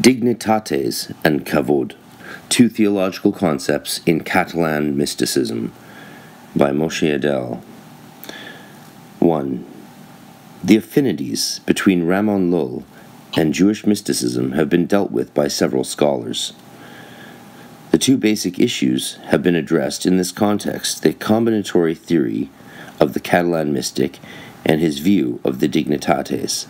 Dignitates and Kavod, Two Theological Concepts in Catalan Mysticism, by Moshe Idel. 1. The affinities between Ramon Lull and Jewish mysticism have been dealt with by several scholars. The two basic issues have been addressed in this context the combinatory theory of the Catalan mystic and his view of the dignitates.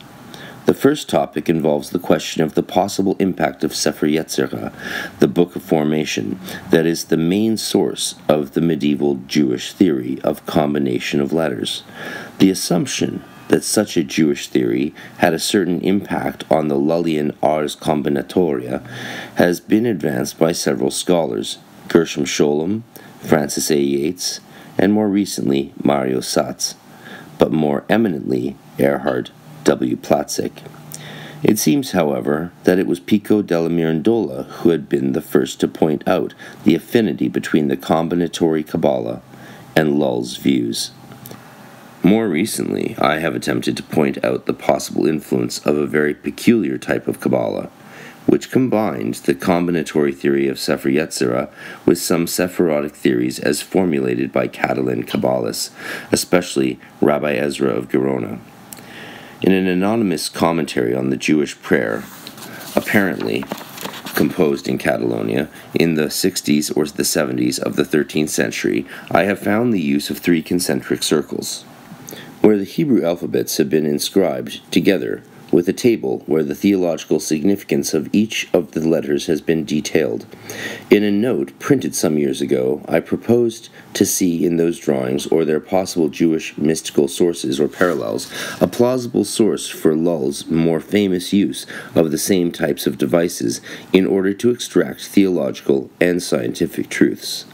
The first topic involves the question of the possible impact of Sefer Yetzirah, the Book of Formation, that is the main source of the medieval Jewish theory of combination of letters. The assumption that such a Jewish theory had a certain impact on the Lullian Ars Combinatoria has been advanced by several scholars Gershom Scholem, Francis A. Yates, and more recently Mario Satz, but more eminently Erhard W. Platzeck. It seems, however, that it was Pico della Mirandola who had been the first to point out the affinity between the combinatory Kabbalah and Lull's views. More recently, I have attempted to point out the possible influence of a very peculiar type of Kabbalah, which combined the combinatory theory of Sefer Yetzirah with some Sephirotic theories as formulated by Catalan Kabbalists, especially Rabbi Ezra of Gerona. In an anonymous commentary on the Jewish prayer, apparently composed in Catalonia in the 60s or the 70s of the 13th century, I have found the use of three concentric circles where the Hebrew alphabets have been inscribed together with a table where the theological significance of each of the letters has been detailed. In a note printed some years ago, I proposed to see in those drawings or their possible Jewish mystical sources or parallels a plausible source for Lull's more famous use of the same types of devices in order to extract theological and scientific truths.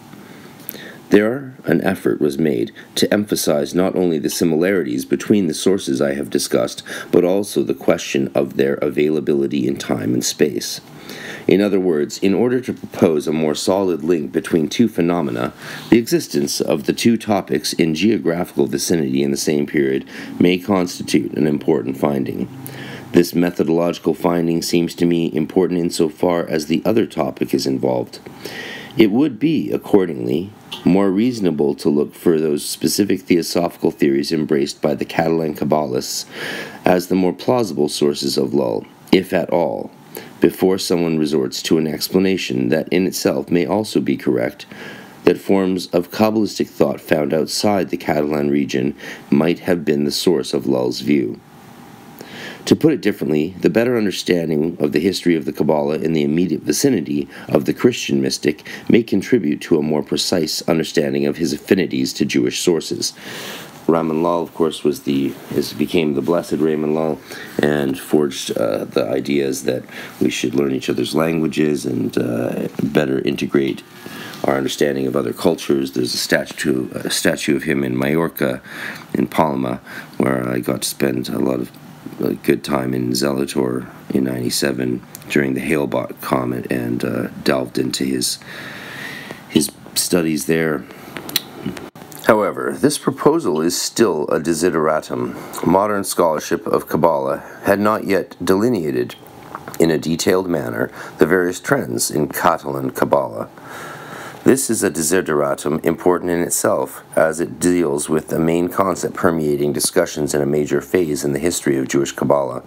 There, an effort was made to emphasize not only the similarities between the sources I have discussed, but also the question of their availability in time and space. In other words, in order to propose a more solid link between two phenomena, the existence of the two topics in geographical vicinity in the same period may constitute an important finding. This methodological finding seems to me important insofar as the other topic is involved. It would be, accordingly, more reasonable to look for those specific theosophical theories embraced by the Catalan Kabbalists as the more plausible sources of Lull, if at all, before someone resorts to an explanation that in itself may also be correct that forms of Kabbalistic thought found outside the Catalan region might have been the source of Lull's view. To put it differently, the better understanding of the history of the Kabbalah in the immediate vicinity of the Christian mystic may contribute to a more precise understanding of his affinities to Jewish sources. Ramon Lull, of course, was the is, became the blessed Ramon Lull and forged uh, the ideas that we should learn each other's languages and uh, better integrate our understanding of other cultures. There's a statue a statue of him in Mallorca, in Palma, where I got to spend a lot of a good time in Zelator in 97 during the Hale-Bopp comet and uh, delved into his his studies there. However, this proposal is still a desideratum. Modern scholarship of Kabbalah had not yet delineated in a detailed manner the various trends in Catalan Kabbalah. This is a desideratum important in itself, as it deals with the main concept permeating discussions in a major phase in the history of Jewish Kabbalah,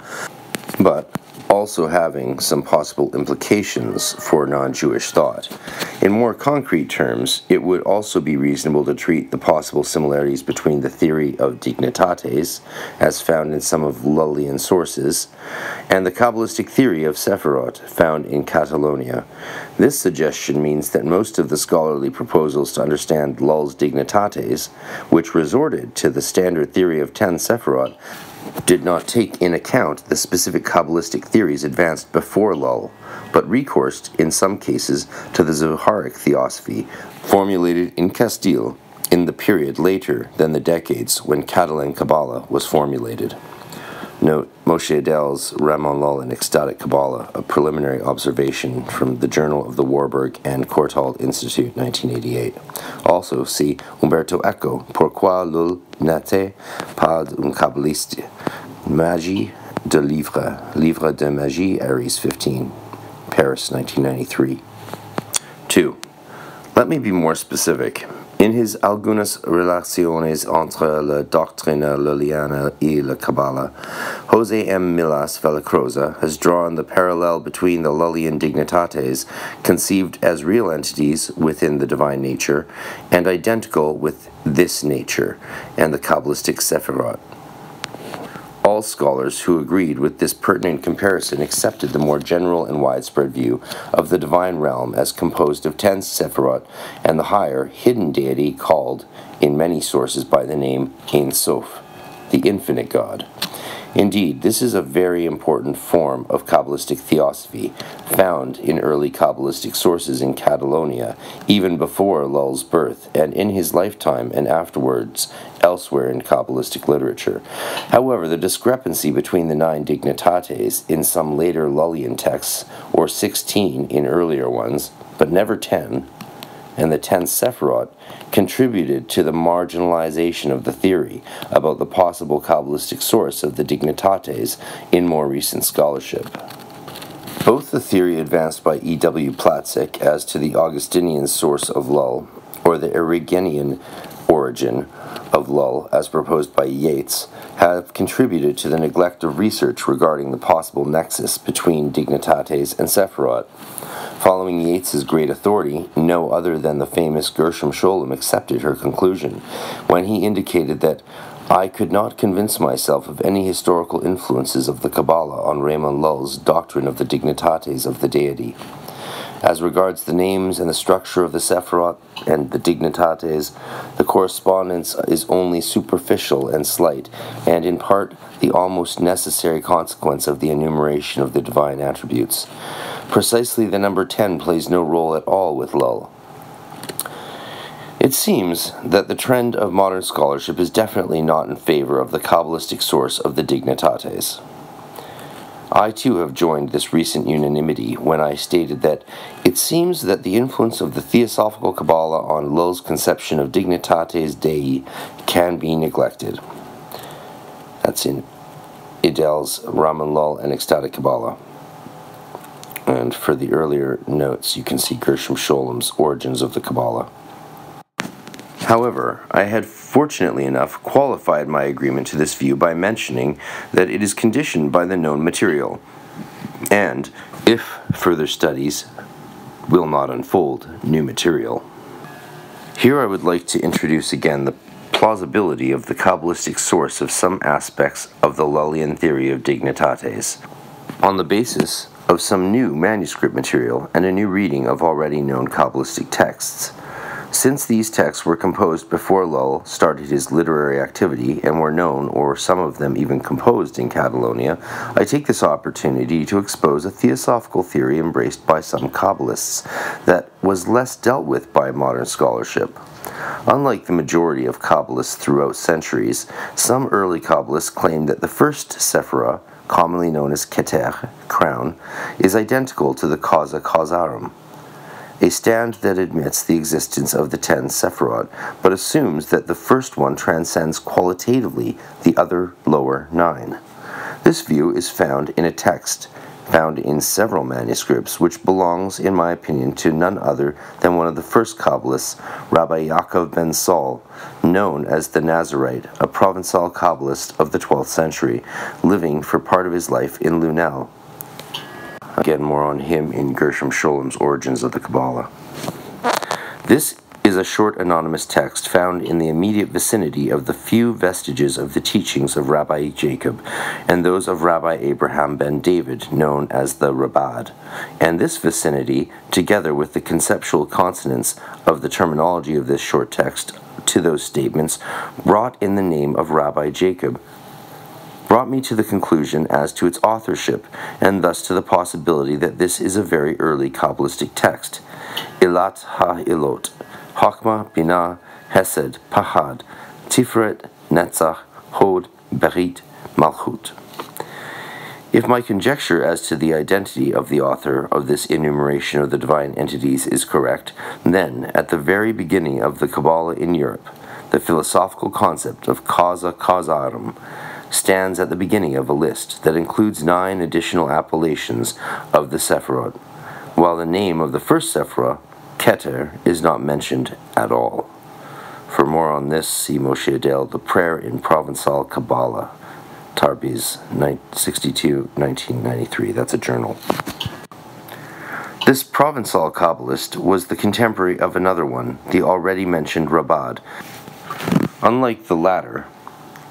also having some possible implications for non Jewish thought. In more concrete terms, it would also be reasonable to treat the possible similarities between the theory of dignitates, as found in some of Lullian sources, and the Kabbalistic theory of Sephirot, found in Catalonia. This suggestion means that most of the scholarly proposals to understand Lull's dignitates, which resorted to the standard theory of ten Sephirot, did not take in account the specific Kabbalistic theories advanced before Lull, but recoursed, in some cases, to the Zoharic theosophy, formulated in Castile in the period later than the decades when Catalan Kabbalah was formulated. Note Moshe Idel's Ramon Lull and Ecstatic Kabbalah, a preliminary observation from the Journal of the Warburg and Courtauld Institute, 1988. Also see Umberto Eco, Pourquoi Lull n'était pas un kabbaliste, Magie de Livre, Livre de Magie, Aries 15. Paris, 1993. 2. Let me be more specific. In his Algunas relaciones entre la doctrina luliana y la Kabbalah, Jose M. Millás Vallicrosa has drawn the parallel between the Lullian dignitates, conceived as real entities within the divine nature, and identical with this nature, and the Kabbalistic Sephirot. All scholars who agreed with this pertinent comparison accepted the more general and widespread view of the divine realm as composed of ten Sephirot and the higher, hidden deity called, in many sources, by the name Ein Sof, the infinite God. Indeed, this is a very important form of Kabbalistic theosophy, found in early Kabbalistic sources in Catalonia, even before Lull's birth, and in his lifetime and afterwards elsewhere in Kabbalistic literature. However, the discrepancy between the nine dignitates in some later Lullian texts, or 16 in earlier ones, but never 10, and the ten Sephirot contributed to the marginalization of the theory about the possible Kabbalistic source of the dignitates in more recent scholarship. Both the theory advanced by E.W. Platzeck as to the Augustinian source of Lull, or the Erigenian origin of Lull as proposed by Yates, have contributed to the neglect of research regarding the possible nexus between dignitates and Sephirot. Following Yates's great authority, no other than the famous Gershom Scholem accepted her conclusion when he indicated that I could not convince myself of any historical influences of the Kabbalah on Raymond Lull's doctrine of the dignitates of the deity. As regards the names and the structure of the Sephirot and the dignitates, the correspondence is only superficial and slight, and in part the almost necessary consequence of the enumeration of the divine attributes. Precisely the number 10 plays no role at all with Lull. It seems that the trend of modern scholarship is definitely not in favor of the Kabbalistic source of the dignitates. I too have joined this recent unanimity when I stated that it seems that the influence of the Theosophical Kabbalah on Lull's conception of dignitates Dei can be neglected. That's in Idel's Ramon Lull and Ecstatic Kabbalah. And for the earlier notes, you can see Gershom Scholem's Origins of the Kabbalah. However, I had fortunately enough qualified my agreement to this view by mentioning that it is conditioned by the known material, and, if further studies will not unfold new material. Here I would like to introduce again the plausibility of the Kabbalistic source of some aspects of the Lullian theory of dignitates. On the basis of some new manuscript material and a new reading of already known Kabbalistic texts. Since these texts were composed before Lull started his literary activity and were known, or some of them even composed, in Catalonia, I take this opportunity to expose a theosophical theory embraced by some Kabbalists that was less dealt with by modern scholarship. Unlike the majority of Kabbalists throughout centuries, some early Kabbalists claimed that the first Sephirah, commonly known as Keter, crown, is identical to the Causa Causarum, a stand that admits the existence of the ten Sephirot, but assumes that the first one transcends qualitatively the other lower nine. This view is found in a text found in several manuscripts, which belongs, in my opinion, to none other than one of the first Kabbalists, Rabbi Yaakov ben Saul, known as the Nazarite, a Provençal Kabbalist of the 12th century, living for part of his life in Lunel. Again, more on him in Gershom Scholem's Origins of the Kabbalah. This is a short anonymous text found in the immediate vicinity of the few vestiges of the teachings of Rabbi Jacob and those of Rabbi Abraham ben David, known as the Rabbad. And this vicinity, together with the conceptual consonance of the terminology of this short text to those statements, brought in the name of Rabbi Jacob, brought me to the conclusion as to its authorship, and thus to the possibility that this is a very early Kabbalistic text. Ilat ha-ilot, Chokmah, Binah, Hesed, Pahad, Tiferet, Netzach, Hod, Berit, Malchut. If my conjecture as to the identity of the author of this enumeration of the divine entities is correct, then, at the very beginning of the Kabbalah in Europe, the philosophical concept of causa causarum stands at the beginning of a list that includes nine additional appellations of the Sephiroth, while the name of the first Sephirah, Keter, is not mentioned at all. For more on this, see Moshe Idel, The Prayer in Provençal Kabbalah, Tarbiz, 62, 1993. That's a journal. This Provençal Kabbalist was the contemporary of another one, the already mentioned Rabad. Unlike the latter,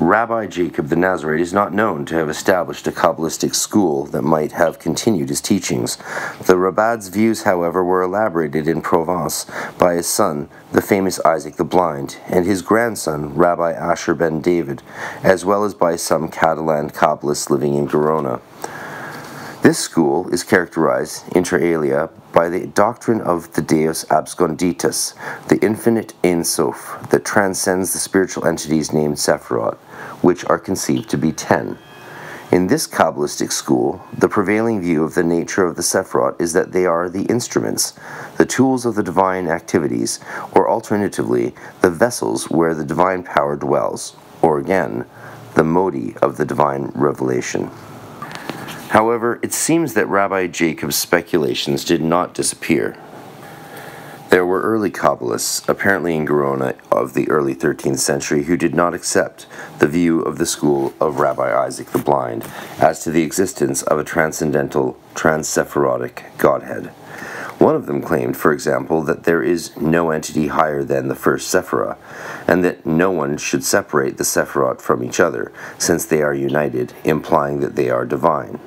Rabbi Jacob the Nazarite is not known to have established a Kabbalistic school that might have continued his teachings. The Rabad's views, however, were elaborated in Provence by his son, the famous Isaac the Blind, and his grandson, Rabbi Asher ben David, as well as by some Catalan Kabbalists living in Gerona. This school is characterized, inter alia, by the doctrine of the Deus absconditus, the infinite Ein Sof, that transcends the spiritual entities named Sephirot, which are conceived to be ten. In this Kabbalistic school, the prevailing view of the nature of the Sephirot is that they are the instruments, the tools of the divine activities, or alternatively, the vessels where the divine power dwells, or again, the modi of the divine revelation. However, it seems that Rabbi Jacob's speculations did not disappear. There were early Kabbalists, apparently in Gerona of the early 13th century, who did not accept the view of the school of Rabbi Isaac the Blind as to the existence of a transcendental, transsephirotic Godhead. One of them claimed, for example, that there is no entity higher than the first Sephirah, and that no one should separate the Sephirot from each other, since they are united, implying that they are divine.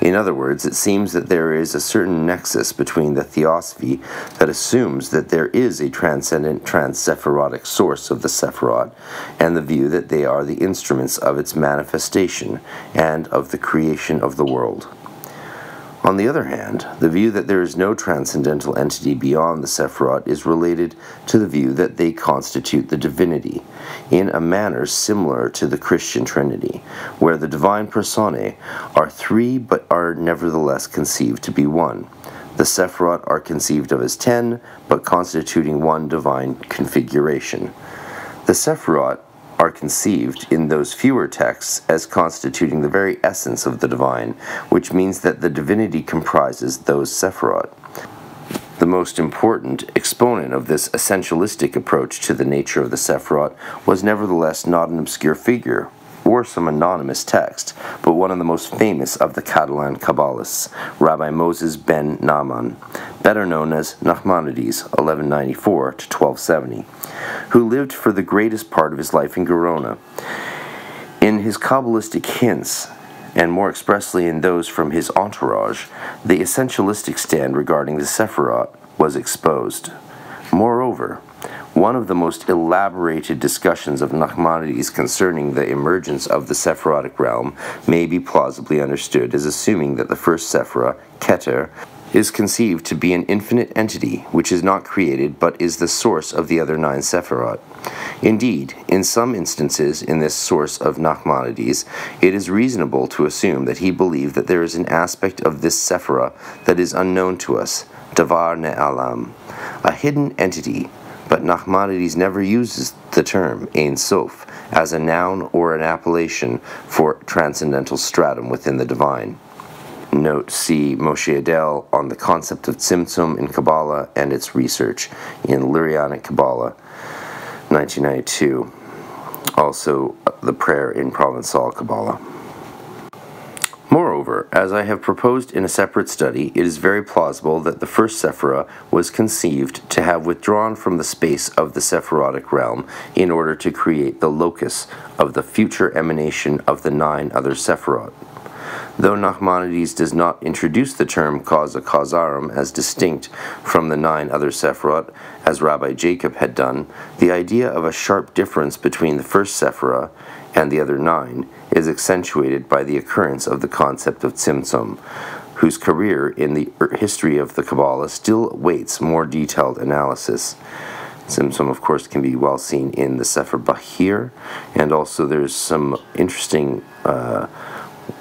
In other words, it seems that there is a certain nexus between the theosophy that assumes that there is a transcendent transsephirotic source of the Sephirot and the view that they are the instruments of its manifestation and of the creation of the world. On the other hand, the view that there is no transcendental entity beyond the Sephirot is related to the view that they constitute the divinity, in a manner similar to the Christian Trinity, where the divine personae are three but are nevertheless conceived to be one. The Sephirot are conceived of as ten, but constituting one divine configuration. The Sephirot are conceived in those fewer texts as constituting the very essence of the divine, which means that the divinity comprises those Sephirot. The most important exponent of this essentialistic approach to the nature of the Sephirot was nevertheless not an obscure figure, or some anonymous text, but one of the most famous of the Catalan Kabbalists, Rabbi Moses ben Nahman, better known as Nachmanides, 1194 to 1270, who lived for the greatest part of his life in Gerona. In his Kabbalistic hints, and more expressly in those from his entourage, the essentialistic stand regarding the Sephirot was exposed. Moreover, one of the most elaborated discussions of Nachmanides concerning the emergence of the Sephirotic realm may be plausibly understood as assuming that the first Sephirah, Keter, is conceived to be an infinite entity which is not created but is the source of the other nine Sephirot. Indeed, in some instances in this source of Nachmanides, it is reasonable to assume that he believed that there is an aspect of this Sephirah that is unknown to us, Davar Ne'alam, a hidden entity but Nachmanides never uses the term Ein Sof as a noun or an appellation for transcendental stratum within the divine. Note see Moshe Idel on the concept of Tzimtzum in Kabbalah and its research in Lurianic Kabbalah, 1992. Also, uh, the prayer in Provençal Kabbalah. Moreover, as I have proposed in a separate study, it is very plausible that the first Sephirah was conceived to have withdrawn from the space of the Sephirotic realm in order to create the locus of the future emanation of the nine other Sephirot. Though Nachmanides does not introduce the term causa causarum as distinct from the nine other Sephirot, as Rabbi Jacob had done, the idea of a sharp difference between the first Sephirah and the other nine is accentuated by the occurrence of the concept of Tzimtzum, whose career in the er, history of the Kabbalah still awaits more detailed analysis. Tzimtzum, of course, can be well seen in the Sefer Bahir, and also there's some interesting uh,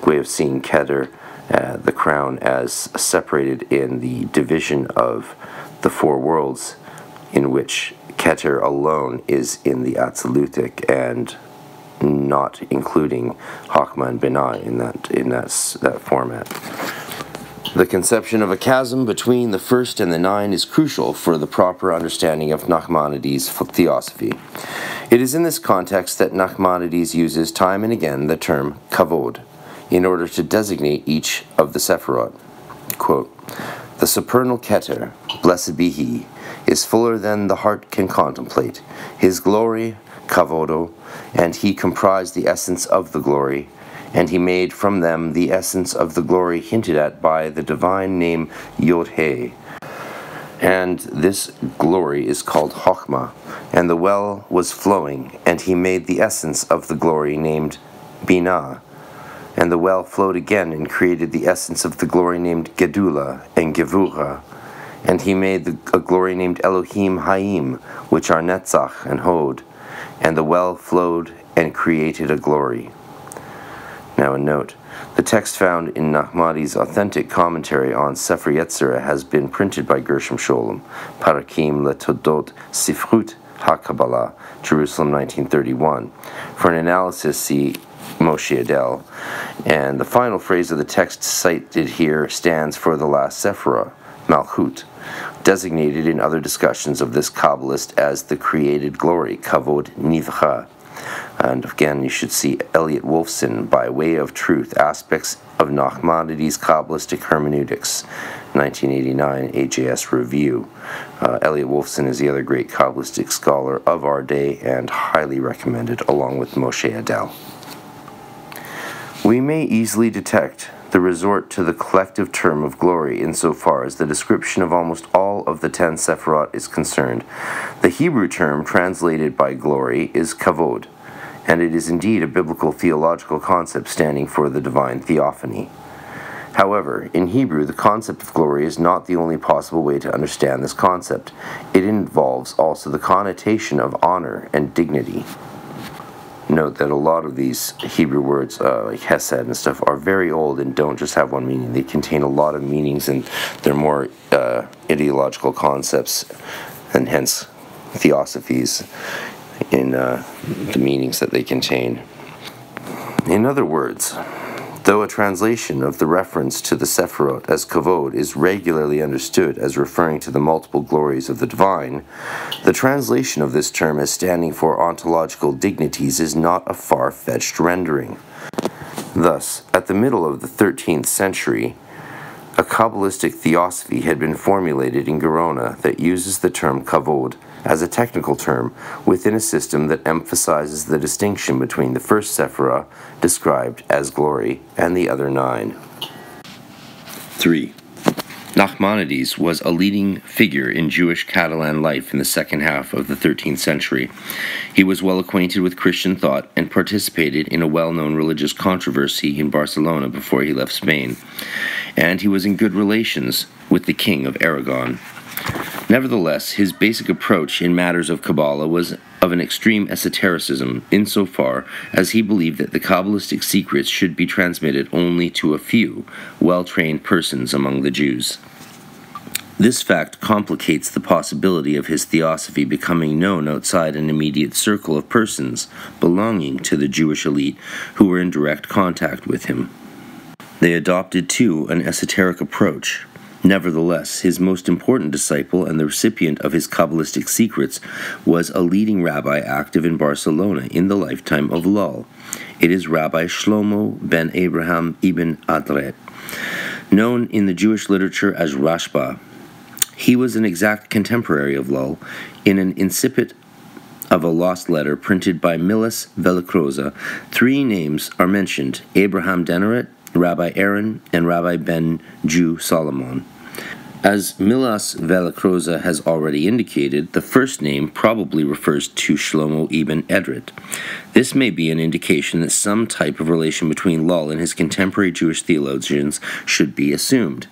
way of seeing Keter, uh, the crown, as separated in the division of the four worlds, in which Keter alone is in the Atzilutic and not including Chochmah and Binah in that in that that format. The conception of a chasm between the first and the nine is crucial for the proper understanding of Nachmanides' theosophy. It is in this context that Nachmanides uses time and again the term kavod in order to designate each of the Sephirot. Quote, the supernal Keter, blessed be he, is fuller than the heart can contemplate. His glory, kavodo, and he comprised the essence of the glory, and he made from them the essence of the glory hinted at by the divine name Yod-He. And this glory is called Chochmah, and the well was flowing, and he made the essence of the glory named Binah. And the well flowed again and created the essence of the glory named Gedula and Gevurah. And he made the, a glory named Elohim Haim, which are Netzach and Hod. And the well flowed and created a glory. Now, a note the text found in Nachmanides' authentic commentary on Sefer Yetzirah has been printed by Gershom Scholem, Parakim Letodot Sifrut HaKabbalah, Jerusalem 1931. For an analysis, see Moshe Idel. And the final phrase of the text cited here stands for the last Sephirah, Malchut, designated in other discussions of this Kabbalist as the created glory, Kavod Nivcha. And again, you should see Elliot Wolfson, By Way of Truth, Aspects of Nachmanides Kabbalistic Hermeneutics, 1989 AJS Review. Uh, Elliot Wolfson is the other great Kabbalistic scholar of our day and highly recommended, along with Moshe Idel. We may easily detect the resort to the collective term of glory insofar as the description of almost all of the ten Sephirot is concerned. The Hebrew term translated by glory is kavod and it is indeed a biblical theological concept standing for the divine theophany. However, in Hebrew, the concept of glory is not the only possible way to understand this concept. It involves also the connotation of honor and dignity. Note that a lot of these Hebrew words, uh, like hesed and stuff, are very old and don't just have one meaning. They contain a lot of meanings and they're more uh, ideological concepts and hence theosophies in uh, the meanings that they contain. In other words, though a translation of the reference to the Sephirot as kavod is regularly understood as referring to the multiple glories of the divine, the translation of this term as standing for ontological dignities is not a far fetched rendering. Thus, at the middle of the 13th century, a Kabbalistic theosophy had been formulated in Gerona that uses the term kavod as a technical term within a system that emphasizes the distinction between the first Sephirah, described as glory, and the other nine. 3. Nachmanides was a leading figure in Jewish Catalan life in the second half of the 13th century. He was well acquainted with Christian thought and participated in a well known religious controversy in Barcelona before he left Spain. And he was in good relations with the King of Aragon. Nevertheless, his basic approach in matters of Kabbalah was of an extreme esotericism insofar as he believed that the Kabbalistic secrets should be transmitted only to a few well trained persons among the Jews. This fact complicates the possibility of his theosophy becoming known outside an immediate circle of persons belonging to the Jewish elite who were in direct contact with him. They adopted, too, an esoteric approach, Nevertheless, his most important disciple and the recipient of his Kabbalistic secrets was a leading rabbi active in Barcelona in the lifetime of Lull. It is Rabbi Shlomo ben Abraham ibn Adret, known in the Jewish literature as Rashba. He was an exact contemporary of Lull in an incipit of a lost letter printed by Millás Vallicrosa. Three names are mentioned Abraham Deneret, Rabbi Aaron, and Rabbi Ben Jew Solomon. As Millás Vallicrosa has already indicated, the first name probably refers to Shlomo ibn Adret. This may be an indication that some type of relation between Lull and his contemporary Jewish theologians should be assumed.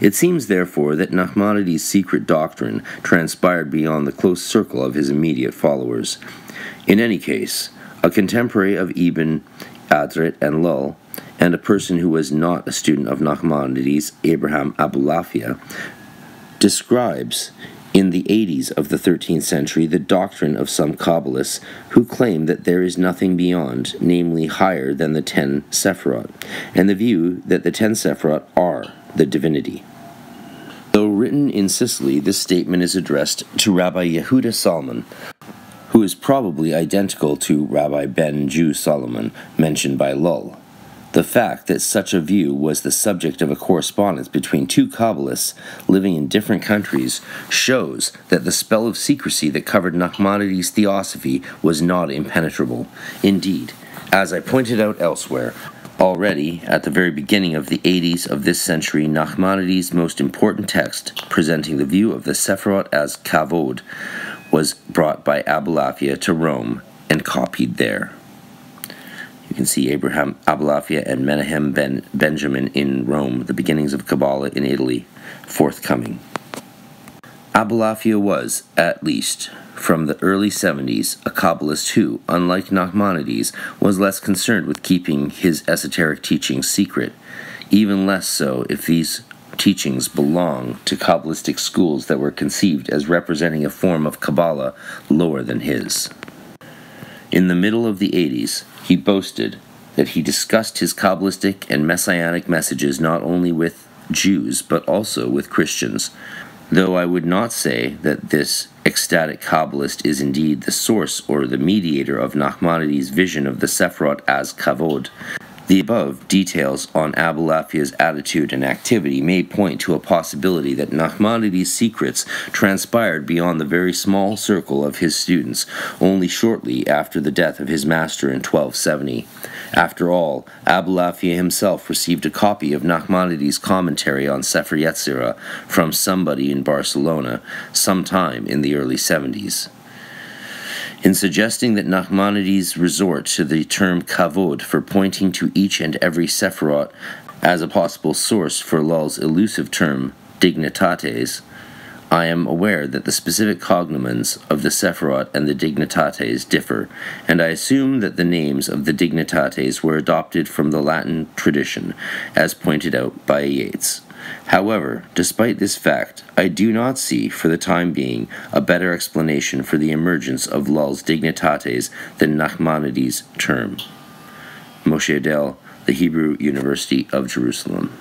It seems, therefore, that Nachmanides' secret doctrine transpired beyond the close circle of his immediate followers. In any case, a contemporary of Ibn Adret and Lull, and a person who was not a student of Nachmanides, Abraham Abulafia, describes in the 80s of the 13th century the doctrine of some Kabbalists who claim that there is nothing beyond, namely higher than the ten Sephirot, and the view that the ten Sephirot are the divinity. Though written in Sicily, this statement is addressed to Rabbi Yehuda Salman, who is probably identical to Rabbi Ben Jew Solomon, mentioned by Lull. The fact that such a view was the subject of a correspondence between two Kabbalists living in different countries shows that the spell of secrecy that covered Nachmanides' theosophy was not impenetrable. Indeed, as I pointed out elsewhere, already at the very beginning of the 80s of this century, Nachmanides' most important text, presenting the view of the Sephirot as kavod, was brought by Abulafia to Rome and copied there. You can see Abraham Abulafia and Menahem ben Benjamin in Rome, the beginnings of Kabbalah in Italy, forthcoming. Abulafia was, at least, from the early 70s, a Kabbalist who, unlike Nachmanides, was less concerned with keeping his esoteric teachings secret, even less so if these teachings belong to Kabbalistic schools that were conceived as representing a form of Kabbalah lower than his. In the middle of the 80s, he boasted that he discussed his Kabbalistic and Messianic messages not only with Jews but also with Christians, though I would not say that this ecstatic Kabbalist is indeed the source or the mediator of Nachmanides' vision of the Sephirot as Kavod, the above details on Abulafia's attitude and activity may point to a possibility that Nachmanides' secrets transpired beyond the very small circle of his students only shortly after the death of his master in 1270. After all, Abulafia himself received a copy of Nachmanides' commentary on Sefer Yetzirah from somebody in Barcelona sometime in the early 70s. In suggesting that Nachmanides resort to the term kavod for pointing to each and every Sephirot as a possible source for Lull's elusive term dignitates, I am aware that the specific cognomens of the Sephirot and the dignitates differ, and I assume that the names of the dignitates were adopted from the Latin tradition, as pointed out by Yates. However, despite this fact, I do not see, for the time being, a better explanation for the emergence of Lull's dignitates than Nachmanides' term. Moshe Idel, The Hebrew University of Jerusalem.